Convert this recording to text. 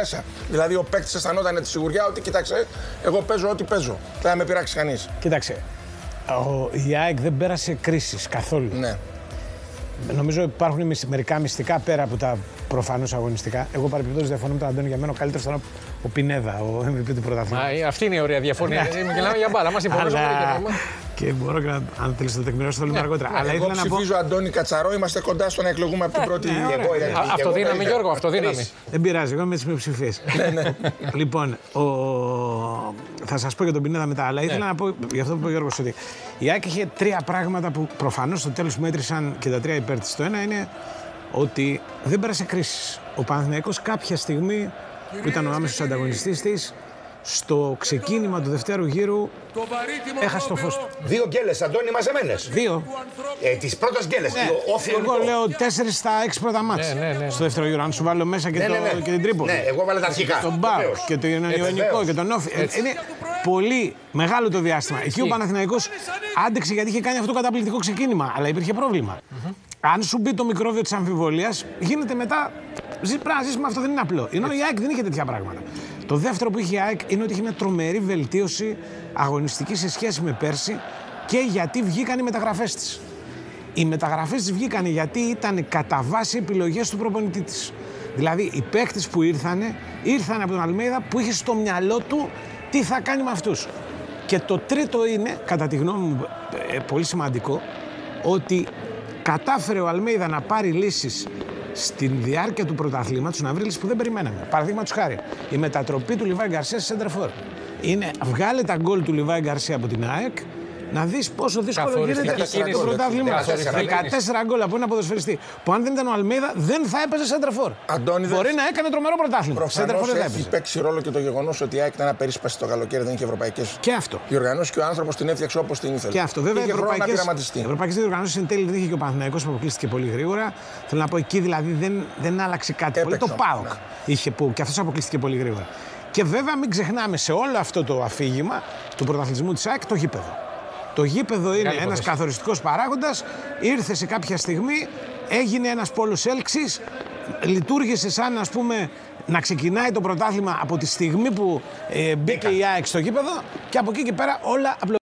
μέσα. Δηλαδή ο παίκτης αισθανόταν τη σιγουριά ότι κοίταξε, εγώ παίζω ό,τι παίζω. Δεν θα με πειράξει κανείς. Κοίταξε. Ο, η ΑΕΚ δεν πέρασε κρίση καθόλου. Ναι. Νομίζω υπάρχουν μισ- μερικά μυστικά πέρα από τα προφανώς αγωνιστικά. Εγώ παρεμπιπτόντως διαφωνώ με τον Αντώνη για μένα. Ο καλύτερο ήταν ο Πινέδα, ο MVP του πρωταθλήματος. Μα, ε, αυτή είναι η ωραία διαφωνία. Ε, Μιλάμε για μπάλα. Μας συμφωνούμε Αλλά... και Και μπορώ και να, αν θέλεις να το τεκμηρώσω, το λέμε αργότερα. Αλλά Εγώ ήθελα να πω. ψηφίζω Αντώνη Κατσαρό, είμαστε κοντά στο να εκλογούμε από την πρώτη. ναι, ωραία. εγώ, Ε, εγώ, Αυτοδύναμη, καλύτερα. Γιώργο, αυτοδύναμη. Τρεις. Δεν πειράζει, εγώ είμαι τι μειοψηφίε. λοιπόν, ο... θα σας πω για τον Πινέδα μετά, αλλά ήθελα να πω για αυτό που είπε ο Γιώργος ότι η ΑΕΚ είχε τρία πράγματα που προφανώς στο τέλος μέτρησαν και τα τρία υπέρ της. Το ένα είναι ότι δεν πέρασε κρίση. Ο Παναθηναϊκός κάποια στιγμή που ήταν ο άμεσος ανταγωνιστής της, στο ξεκίνημα του δευτέρου γύρου έχασε το φως του. Δύο γκέλες, Αντώνη, μαζεμένες. Δύο. Ε, τις πρώτες γκέλες. Ναι, Όφιο εγώ λέω τέσσερις στα έξι πρώτα μάτς Ναι, ναι, ναι. στο δεύτερο γύρο. Αν σου βάλω μέσα και, Ναι, το, ναι, ναι. και την Τρίπολη. Ναι, εγώ βάλα τα αρχικά. Τον Μπάουκ Βεβαίως. και τον Ε, Ιωνικό βεβαίως. και τον Όφη. Ε, Είναι πολύ μεγάλο το διάστημα. Εκεί ο Παναθηναϊκός άντεξε γιατί είχε κάνει αυτό το καταπληκτικό ξεκίνημα. Αλλά υπήρχε πρόβλημα. Αν σου μπει το μικρόβιο της αμφιβολίας, γίνεται μετά. Ζει, πρέπει να ζήσει με αυτό, δεν είναι απλό. Ενώ η ΑΕΚ δεν είχε τέτοια πράγματα. Το δεύτερο που είχε η ΑΕΚ είναι ότι είχε μια τρομερή βελτίωση αγωνιστική σε σχέση με πέρσι και γιατί βγήκαν οι μεταγραφές της. Οι μεταγραφές της βγήκαν γιατί ήταν κατά βάση επιλογές του προπονητή της. Δηλαδή, οι παίκτες που ήρθαν, ήρθαν από τον Αλμέιδα που είχε στο μυαλό του τι θα κάνει με αυτούς. Και το τρίτο είναι, κατά τη γνώμη μου, ε, πολύ σημαντικό, ότι κατάφερε ο Αλμέιδα να πάρει λύσεις στην διάρκεια του πρωταθλήματος, να βρει λύσεις που δεν περιμέναμε. Παραδείγματος χάρη, η μετατροπή του Λιβάη Γκαρσίας σε Σέντερφορ. Είναι βγάλε τα γκολ του Λιβάη Γκαρσία από την ΑΕΚ, να δεις πόσο δύσκολο Καθοριστική γίνεται κίνηση. το πρωτάθλημα. Καθοριστική 14 γκολ από ένα ποδοσφαιριστή που αν δεν ήταν ο Αλμέιδα δεν θα έπαιζε Σέντερφορ. Αντώνη, δεν- Μπορεί να έκανε τρομερό πρωτάθλημα. Προφανώς Σέντερφορ δεν θα έχει έπαιζε. παίξει ρόλο και το γεγονός ότι η ΑΕΚ ήταν ένα περίσπαση το καλοκαίρι, δεν είχε ευρωπαϊκές Και αυτό. διοργανώσει και ο άνθρωπος την έφτιαξε όπως την ήθελε. Και αυτό. Βέβαια, οι είχε χρόνο να ευρωπαϊκέ πειραματιστεί. ευρωπαϊκές διοργανώσεις εν τέλει δεν είχε και ο Παναθηναϊκός που αποκλείστηκε πολύ γρήγορα. Θέλω να πω εκεί δηλαδή δεν, δεν άλλαξε κάτι πολύ. Το Έπαιξαν, ΠΑΟΚ είχε που και αυτός αποκλείστηκε πολύ γρήγορα. Και βέβαια μην ξεχνάμε σε όλο αυτό το αφήγημα του πρωταθλητισμού της ΑΕΚ το γήπεδο. Το γήπεδο είναι Μεγάλη ένας υπόθεση. καθοριστικός παράγοντας. Ήρθε σε κάποια στιγμή, έγινε ένας πόλος έλξης, λειτουργήσε σαν ας πούμε να ξεκινάει το πρωτάθλημα από τη στιγμή που ε, μπήκε η ΑΕΚ στο γήπεδο και από εκεί και πέρα όλα απλοποιήθηκαν.